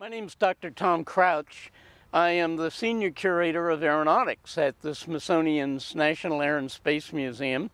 My name is Dr. Tom Crouch. I am the Senior Curator of Aeronautics at the Smithsonian's National Air and Space Museum,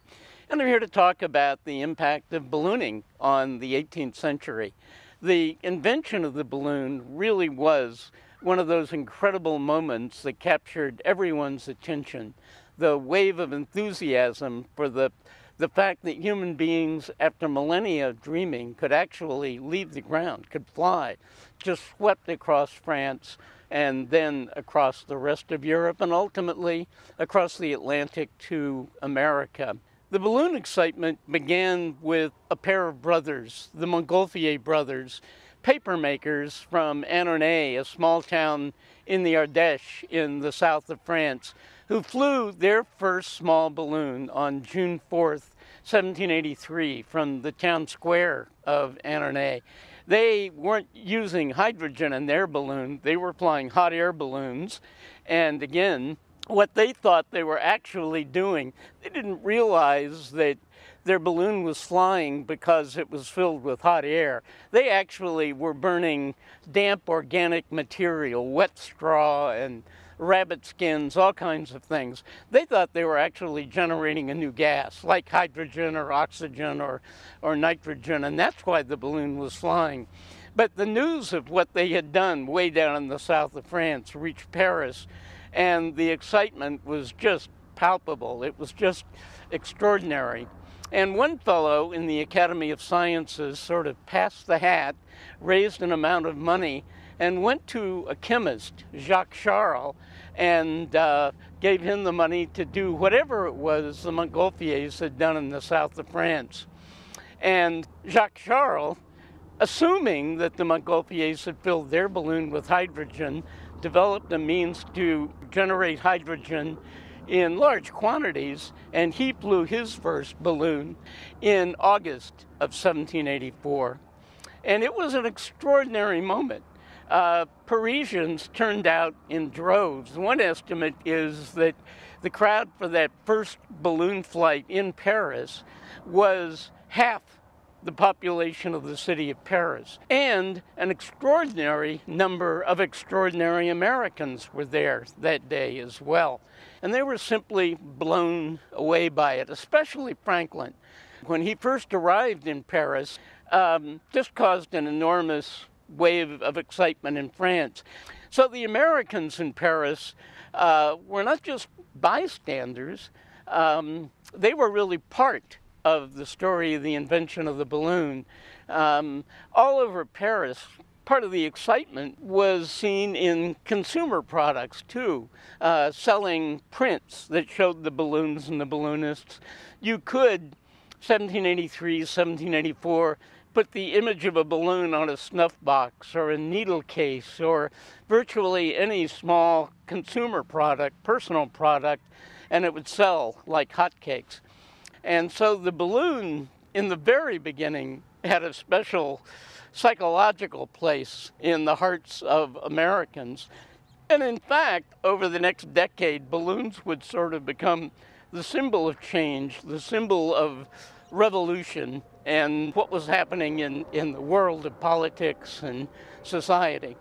and I'm here to talk about the impact of ballooning on the 18th century. The invention of the balloon really was one of those incredible moments that captured everyone's attention. The wave of enthusiasm for the the fact that human beings, after millennia of dreaming, could actually leave the ground, could fly, just swept across France and then across the rest of Europe and ultimately across the Atlantic to America. The balloon excitement began with a pair of brothers, the Montgolfier brothers, paper makers from Annonay, a small town in the Ardèche in the south of France, who flew their first small balloon on June 4th, 1783, from the town square of Annonay. They weren't using hydrogen in their balloon, they were flying hot air balloons. And again, what they thought they were actually doing, they didn't realize that their balloon was flying because it was filled with hot air. They actually were burning damp organic material, wet straw and rabbit skins, all kinds of things. They thought they were actually generating a new gas, like hydrogen or oxygen or, or nitrogen, and that's why the balloon was flying. But the news of what they had done way down in the south of France reached Paris, and the excitement was just palpable. It was just extraordinary. And one fellow in the Academy of Sciences sort of passed the hat, raised an amount of money, and went to a chemist, Jacques Charles, and uh, gave him the money to do whatever it was the Montgolfiers had done in the south of France. And Jacques Charles, assuming that the Montgolfiers had filled their balloon with hydrogen, developed a means to generate hydrogen in large quantities, and he blew his first balloon in August of 1784. And it was an extraordinary moment. Uh, Parisians turned out in droves. One estimate is that the crowd for that first balloon flight in Paris was half the population of the city of Paris. And an extraordinary number of extraordinary Americans were there that day as well. And they were simply blown away by it, especially Franklin. When he first arrived in Paris, um, just caused an enormous wave of excitement in France. So the Americans in Paris uh, were not just bystanders, um, they were really part of the story of the invention of the balloon. Um, all over Paris, part of the excitement was seen in consumer products too, uh, selling prints that showed the balloons and the balloonists. You could, 1783, 1784, put the image of a balloon on a snuff box or a needle case or virtually any small consumer product, personal product, and it would sell like hotcakes. And so the balloon, in the very beginning, had a special psychological place in the hearts of Americans. And in fact, over the next decade, balloons would sort of become the symbol of change, the symbol of revolution, and what was happening in, in the world of politics and society.